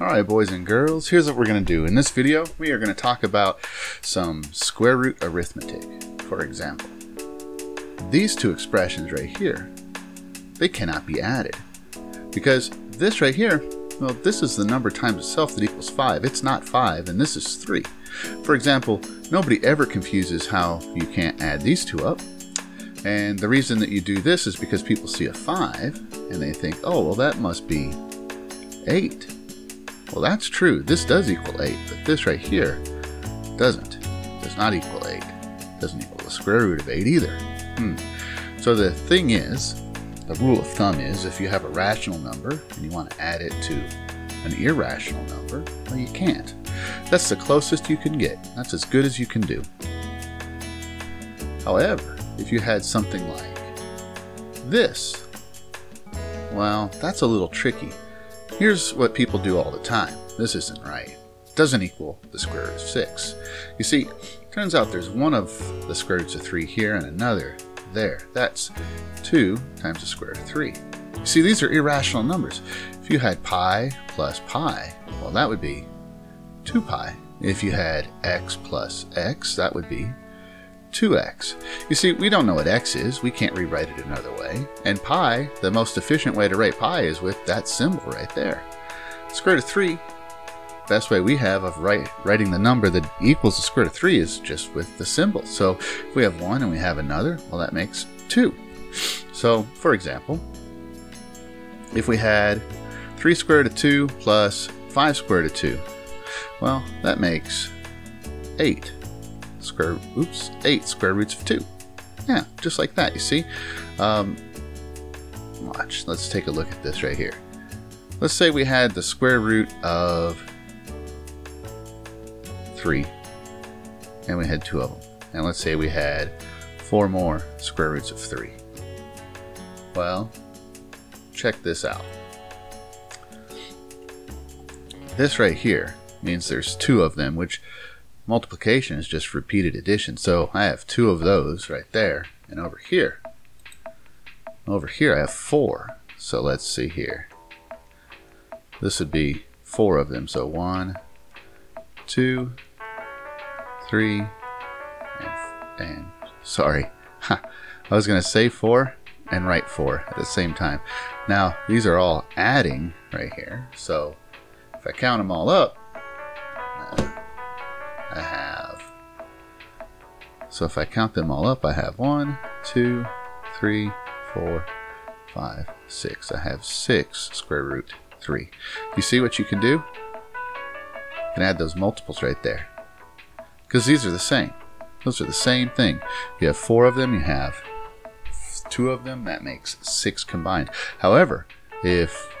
Alright boys and girls, here's what we're going to do. In this video, we are going to talk about some square root arithmetic. For example, these two expressions right here, they cannot be added. Because this right here, well, this is the number times itself that equals 5. It's not 5, and this is 3. For example, nobody ever confuses how you can't add these two up. And the reason that you do this is because people see a 5, and they think, oh, well, that must be 8. Well, that's true. This does equal 8, but this right here doesn't. Does not equal 8. Doesn't equal the square root of 8 either. Hmm. So the thing is, the rule of thumb is if you have a rational number and you want to add it to an irrational number, well, you can't. That's the closest you can get. That's as good as you can do. However, if you had something like this, well, that's a little tricky. Here's what people do all the time. This isn't right. It Doesn't equal the square root of 6. You see, turns out there's one of the square roots of 3 here and another there. That's 2 times the square root of 3. You see, these are irrational numbers. If you had pi plus pi, well, that would be 2 pi. If you had x plus x, that would be 2x. You see, we don't know what x is. We can't rewrite it another way. And pi, the most efficient way to write pi is with that symbol right there. Square root of 3, best way we have of write, writing the number that equals the square root of 3 is just with the symbol. So if we have 1 and we have another, well that makes 2. So, for example, if we had 3 square root of 2 plus 5 square root of 2, well, that makes 8 square, oops, 8 square roots of 2. Yeah, just like that, you see? Um, watch, let's take a look at this right here. Let's say we had the square root of 3, and we had two of them. And let's say we had four more square roots of 3. Well, check this out. This right here means there's two of them, which multiplication is just repeated addition. So I have two of those right there. And over here, over here I have four. So let's see here. This would be four of them. So one, two, three, and, and sorry. I was going to say four and write four at the same time. Now, these are all adding right here. So if I count them all up, I have. So if I count them all up, I have one, two, three, four, five, six. I have six square root three. You see what you can do? You can add those multiples right there. Because these are the same. Those are the same thing. You have four of them, you have two of them, that makes six combined. However, if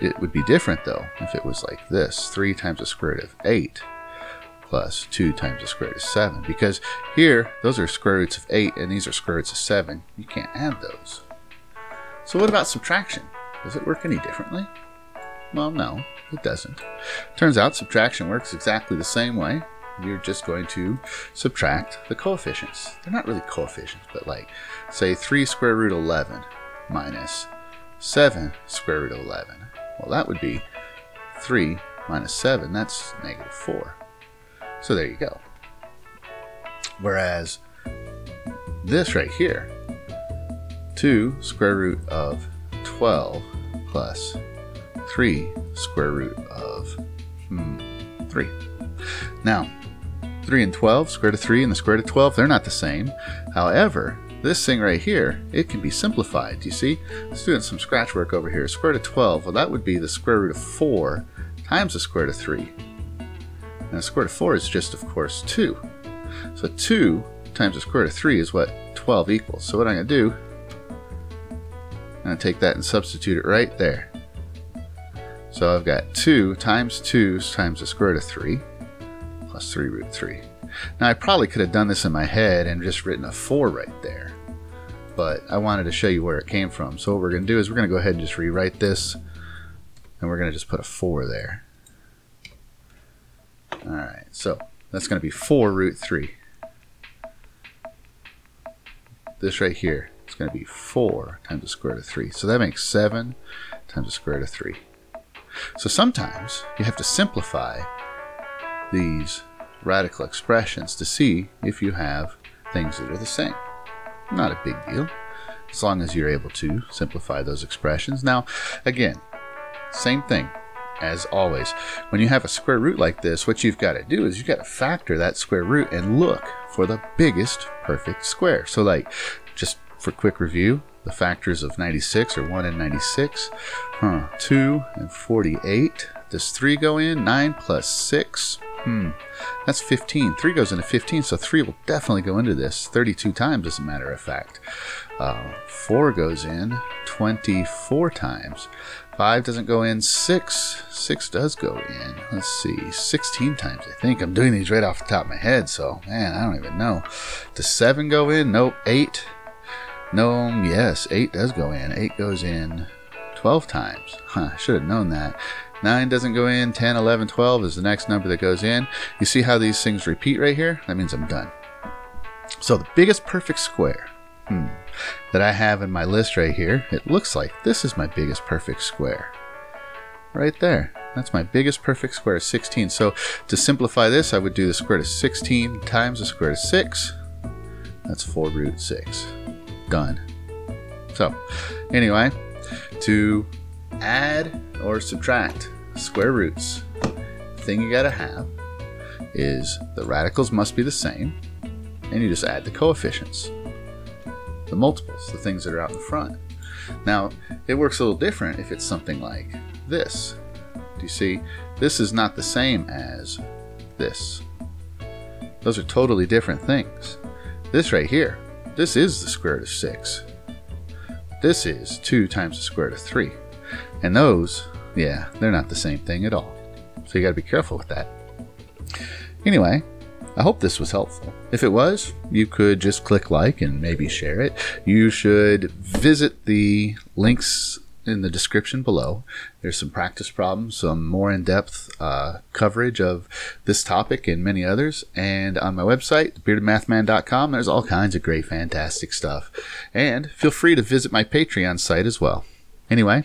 it would be different though, if it was like this, three times the square root of eight, plus 2 times the square root of 7. Because here, those are square roots of 8 and these are square roots of 7. You can't add those. So what about subtraction? Does it work any differently? Well, no, it doesn't. Turns out subtraction works exactly the same way. You're just going to subtract the coefficients. They're not really coefficients, but like, say 3 square root 11 minus 7 square root 11. Well, that would be 3 minus 7. That's negative 4. So there you go. Whereas this right here, 2 square root of 12 plus 3 square root of hmm, 3. Now, 3 and 12, square root of 3 and the square root of 12, they're not the same. However, this thing right here, it can be simplified. You see? Let's do some scratch work over here. Square root of 12, well that would be the square root of 4 times the square root of 3. And the square root of 4 is just, of course, 2. So 2 times the square root of 3 is what 12 equals. So what I'm going to do, I'm going to take that and substitute it right there. So I've got 2 times 2 times the square root of 3 plus 3 root 3. Now I probably could have done this in my head and just written a 4 right there. But I wanted to show you where it came from. So what we're going to do is we're going to go ahead and just rewrite this. And we're going to just put a 4 there. Alright, so that's going to be 4 root 3. This right here is going to be 4 times the square root of 3. So that makes 7 times the square root of 3. So sometimes you have to simplify these radical expressions to see if you have things that are the same. Not a big deal, as long as you're able to simplify those expressions. Now, again, same thing as always. When you have a square root like this, what you've got to do is you've got to factor that square root and look for the biggest perfect square. So, like, just for quick review, the factors of 96 are 1 and 96, huh, 2 and 48. Does 3 go in? 9 plus 6. Hmm, that's 15. 3 goes into 15, so 3 will definitely go into this 32 times, as a matter of fact. Uh, 4 goes in 24 times. 5 doesn't go in. 6. 6 does go in. Let's see. 16 times, I think. I'm doing these right off the top of my head, so, man, I don't even know. Does 7 go in? Nope. 8. No, yes, 8 does go in. 8 goes in 12 times. Huh, I should have known that. 9 doesn't go in. 10, 11, 12 is the next number that goes in. You see how these things repeat right here? That means I'm done. So the biggest perfect square hmm, that I have in my list right here, it looks like this is my biggest perfect square. Right there. That's my biggest perfect square, 16. So to simplify this, I would do the square root of 16 times the square root of 6. That's 4 root 6. Done. So, anyway, to add or subtract square roots, the thing you gotta have is the radicals must be the same, and you just add the coefficients the multiples, the things that are out in front. Now, it works a little different if it's something like this. Do you see? This is not the same as this. Those are totally different things. This right here, this is the square root of 6. This is 2 times the square root of 3. And those, yeah, they're not the same thing at all. So you got to be careful with that. Anyway, I hope this was helpful. If it was, you could just click like and maybe share it. You should visit the links in the description below. There's some practice problems, some more in depth uh, coverage of this topic and many others. And on my website, beardedmathman.com, there's all kinds of great, fantastic stuff. And feel free to visit my Patreon site as well. Anyway,